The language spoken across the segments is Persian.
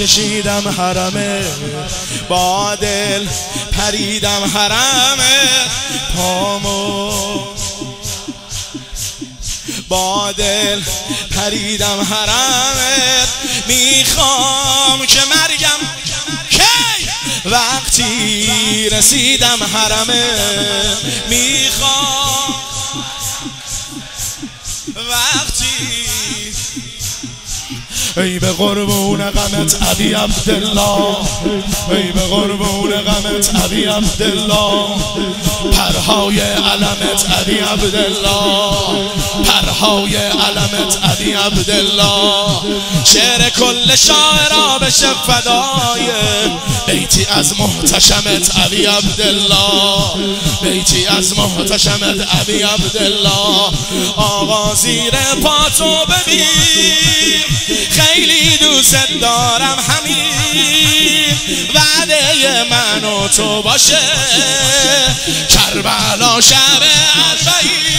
کشیدم حرمه با دل پریدم حرمه. پامو با دل پریدم حرمت می‌خوام که مرگم کی؟ وقتی رسیدم حرمه. ای به قربون غمت عبی عبدالله. ای به قربون غمت عبی عبدالله. پرهای علمت عبی عبدالله. پرهای علمت عبی عبدالله. شعر کل شاعرا بشه فدای. بیتی از محتشمت عبی عبدالله. بیتی از محتشمت عبی عبدالله. آقا زیر پاتو ببین. خیلی دوست دارم همین. وعده من و تو باشه. کربلا شب اربعین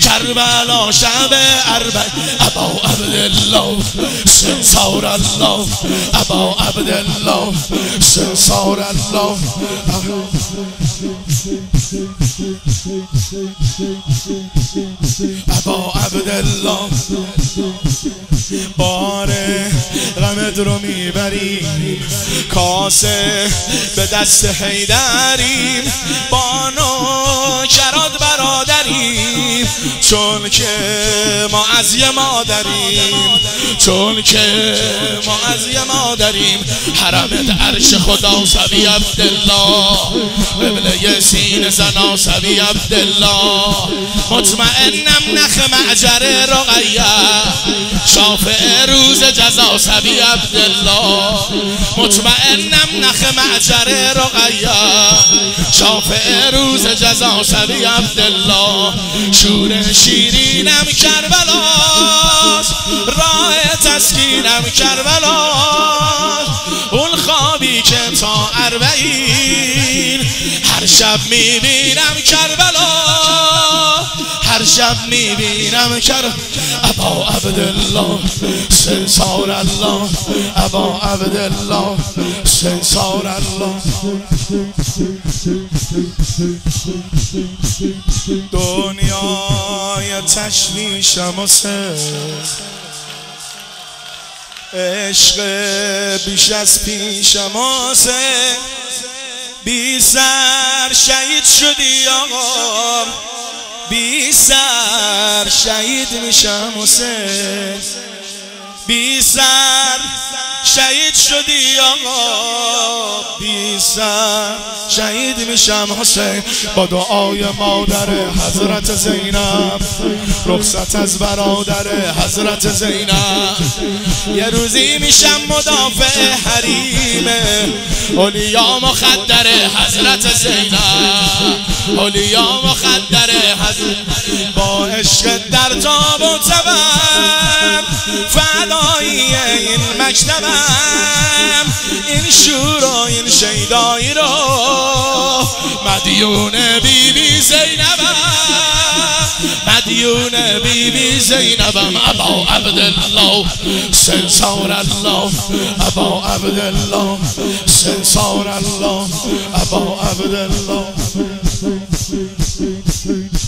کربلا شب اربعین ابا عبدالله سنسار الله ابا عبدالله سنسار الله ابا عبدالله. باره غمت رو می‌بریم. کاسه به دست حیدریم. بانو چون که ما از یه مادریم چون که ما از یه مادریم. حرمت عرش خدا سبی عبدالله قبله سین زنا سبی عبدالله. مطمئنم نخ معجر رقیه شافع روز جزا سبی عبدالله. مطمئنم نخ معجر رقیه شافع روز جزا سبی عبدالله. شور شیرینم کربلاس راه تسکینم کربلاس اون خوابی که تا اربعین هر شب می‌بینم کربلا. هر شب می‌بینم کر ابا عبدالله سنسار الله. ابا عبدالله سنسار الله. دنیای تشویشم و عشق بیش از پیشم آسه بی سر شهید شدی آقا. بی سر شهید میشم حسین بی سر شهید شدی آقا. بی سر شهید میشم حسین با دعای مادر حضرت زینب رخصت از برادر حضرت زینب. یه روزی میشم مدافع حریم. اولیا مخدر حضرت زینب. اولیا مخدر با عشق در تاب و تبم فدایی این مکتبم این شور و این شیدایی رو مدیون بی بی زینبم مدیون بی بی زینبم. ابا عبدالله سنسار الله ابا عبدالله سنسار الله ابا عبدالله.